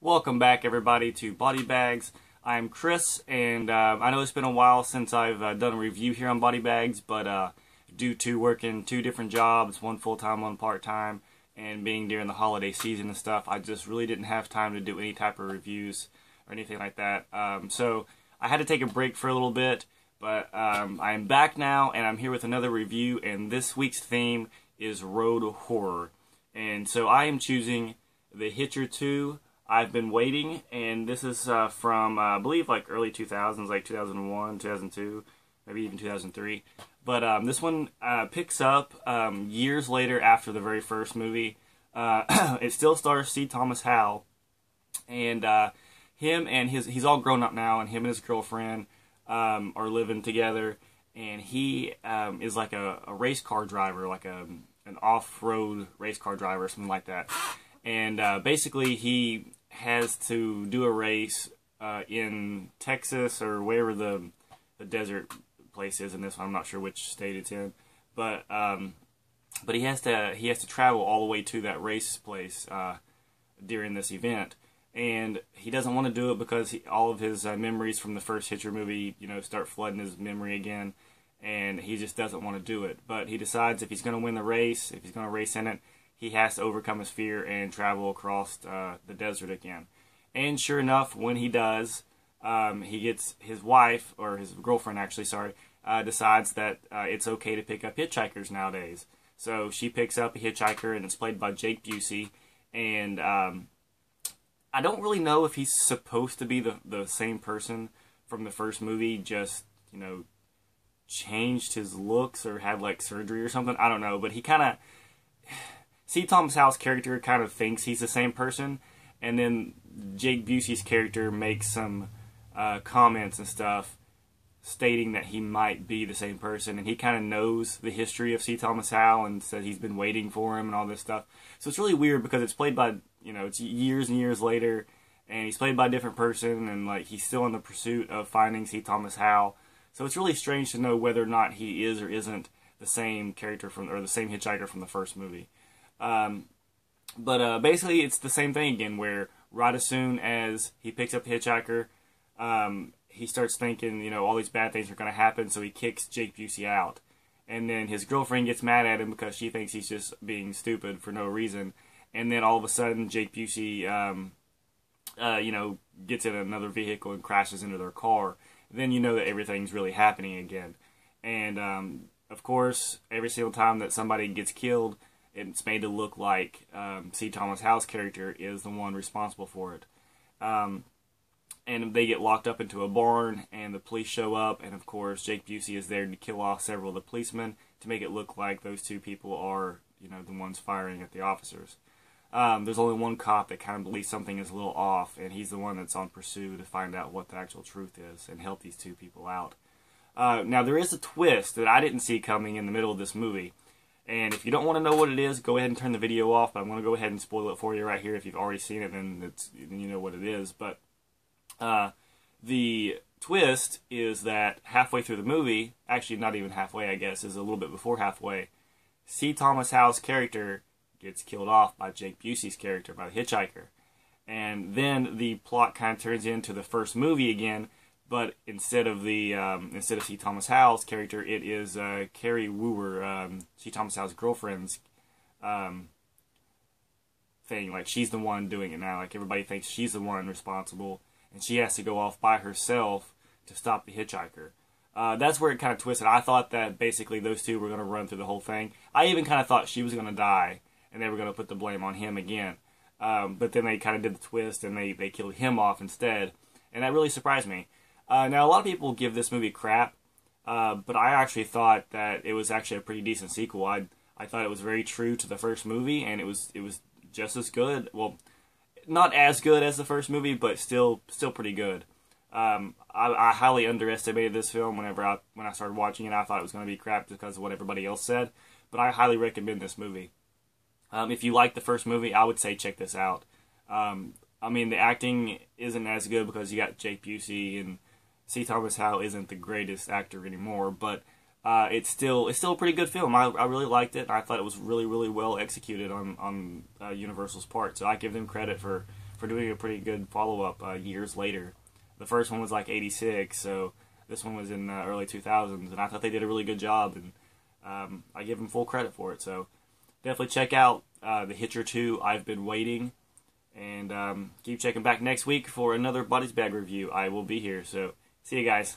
Welcome back, everybody, to Body Bags. I'm Chris, and uh, I know it's been a while since I've uh, done a review here on Body Bags, but uh, due to working two different jobs, one full time, one part time, and being during the holiday season and stuff, I just really didn't have time to do any type of reviews or anything like that. Um, so I had to take a break for a little bit, but um, I'm back now, and I'm here with another review, and this week's theme is road horror. And so I am choosing The Hitcher 2 I've been waiting, and this is uh, from uh, I believe like early 2000s, like 2001, 2002, maybe even 2003. But um, this one uh, picks up um, years later after the very first movie. Uh, it still stars C. Thomas Howell, and uh, him and his he's all grown up now, and him and his girlfriend um, are living together. And he um, is like a, a race car driver, like a an off road race car driver, something like that. And uh, basically, he has to do a race uh, in Texas or wherever the the desert place is in this one. I'm not sure which state it's in, but um, but he has to he has to travel all the way to that race place uh, during this event, and he doesn't want to do it because he, all of his uh, memories from the first Hitcher movie, you know, start flooding his memory again, and he just doesn't want to do it. But he decides if he's going to win the race, if he's going to race in it, he has to overcome his fear and travel across uh, the desert again. And sure enough, when he does, um, he gets his wife, or his girlfriend actually, sorry, uh, decides that uh, it's okay to pick up hitchhikers nowadays. So she picks up a hitchhiker, and it's played by Jake Busey. And um, I don't really know if he's supposed to be the, the same person from the first movie, just, you know, changed his looks or had like surgery or something. I don't know, but he kind of C. Thomas Howell's character kind of thinks he's the same person, and then Jake Busey's character makes some uh, comments and stuff stating that he might be the same person, and he kind of knows the history of C. Thomas Howell and says he's been waiting for him and all this stuff. So it's really weird because it's played by you know it's years and years later, and he's played by a different person, and like he's still in the pursuit of finding C. Thomas Howell. So it's really strange to know whether or not he is or isn't the same character from or the same hitchhiker from the first movie. Um, but uh, basically, it's the same thing again, where right as soon as he picks up the hitchhiker, um, he starts thinking, you know, all these bad things are going to happen, so he kicks Jake Busey out. And then his girlfriend gets mad at him because she thinks he's just being stupid for no reason. And then all of a sudden, Jake Busey, um, uh, you know, gets in another vehicle and crashes into their car. Then you know that everything's really happening again. And um, of course, every single time that somebody gets killed, it's made to look like um, C. Thomas Howell's character is the one responsible for it. Um, and they get locked up into a barn, and the police show up, and of course Jake Busey is there to kill off several of the policemen to make it look like those two people are, you know, the ones firing at the officers. Um, there's only one cop that kind of believes something is a little off, and he's the one that's on pursuit to find out what the actual truth is and help these two people out. Uh, now there is a twist that I didn't see coming in the middle of this movie. And if you don't want to know what it is, go ahead and turn the video off. But I'm going to go ahead and spoil it for you right here. If you've already seen it, then it's then you know what it is. But uh, the twist is that halfway through the movie, actually not even halfway, I guess, is a little bit before halfway. C. Thomas Howell's character gets killed off by Jake Busey's character, by the hitchhiker. And then the plot kind of turns into the first movie again, but instead of the um, instead of C. Thomas Howell's character, it is uh, Kari Wuhrer, um, C. Thomas Howell's girlfriend's um, thing. Like she's the one doing it now. Like everybody thinks she's the one responsible, and she has to go off by herself to stop the hitchhiker. Uh, that's where it kind of twisted. I thought that basically those two were going to run through the whole thing. I even kind of thought she was going to die, and they were going to put the blame on him again. Um, but then they kind of did the twist, and they, they killed him off instead, and that really surprised me. Uh, now, a lot of people give this movie crap, uh, but I actually thought that it was actually a pretty decent sequel. I I thought it was very true to the first movie, and it was it was just as good. Well, not as good as the first movie, but still still pretty good. Um, I, I, highly underestimated this film whenever I when I started watching it. I thought it was going to be crap because of what everybody else said, but I highly recommend this movie. Um, if you like the first movie, I would say check this out. Um, I mean, the acting isn't as good because you got Jake Busey and C. Thomas Howell isn't the greatest actor anymore, but uh, it's still it's still a pretty good film. I, I really liked it. And I thought it was really really well executed on on uh, Universal's part. So I give them credit for for doing a pretty good follow up uh, years later. The first one was like '86, so this one was in the early 2000s, and I thought they did a really good job, and um, I give them full credit for it. So definitely check out uh, The Hitcher 2. I've been waiting, and um, keep checking back next week for another Bodies Bag review. I will be here. So see you guys.